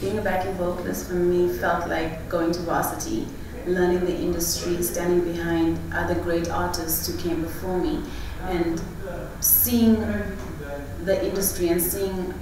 Being a backing vocalist for me felt like going to varsity, learning the industry, standing behind other great artists who came before me, and seeing the industry and seeing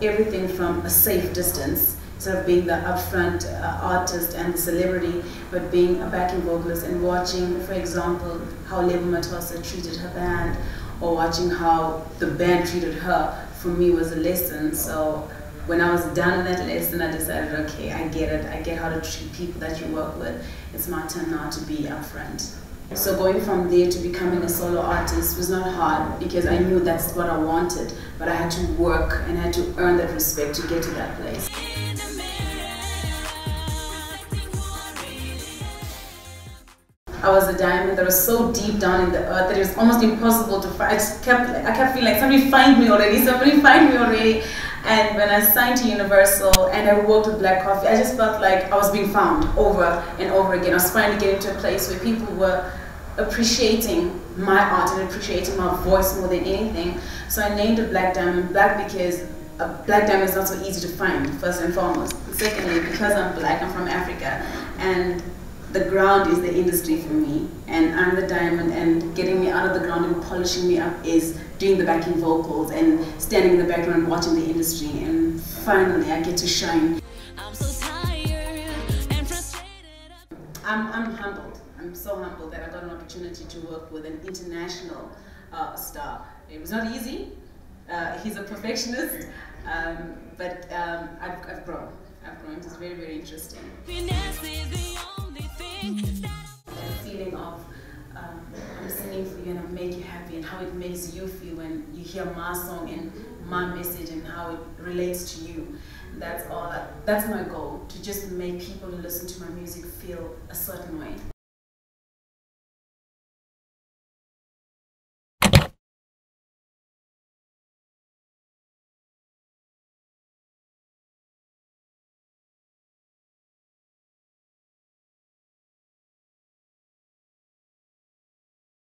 everything from a safe distance instead of being the upfront uh, artist and the celebrity, but being a backing vocalist and watching, for example, how Lebo Mathosa treated her band or watching how the band treated her, for me was a lesson. So when I was done with that lesson, I decided, okay, I get it. I get how to treat people that you work with. It's my turn now to be upfront. So going from there to becoming a solo artist was not hard because I knew that's what I wanted, but I had to work and I had to earn that respect to get to that place. I was a diamond that was so deep down in the earth that it was almost impossible to find. I kept, I kept feeling like somebody find me already, somebody find me already. And when I signed to Universal and I worked with Black Coffee, I just felt like I was being found over and over again. I was finally getting to a place where people were appreciating my art and appreciating my voice more than anything. So I named it Black Diamond Black because a black diamond is not so easy to find, first and foremost. Secondly, because I'm black, I'm from Africa, and the ground is the industry for me, and I'm the diamond, and getting me out of the ground and polishing me up is doing the backing vocals and standing in the background watching the industry, and finally I get to shine. I'm so tired and frustrated. I'm, I'm humbled. I'm so humbled that I got an opportunity to work with an international uh, star. It was not easy. Uh, he's a perfectionist, um, but um, I've, I've grown. I've grown. It's very, very interesting happy and how it makes you feel when you hear my song and my message and how it relates to you. That's all. That's my goal to just make people who listen to my music feel a certain way.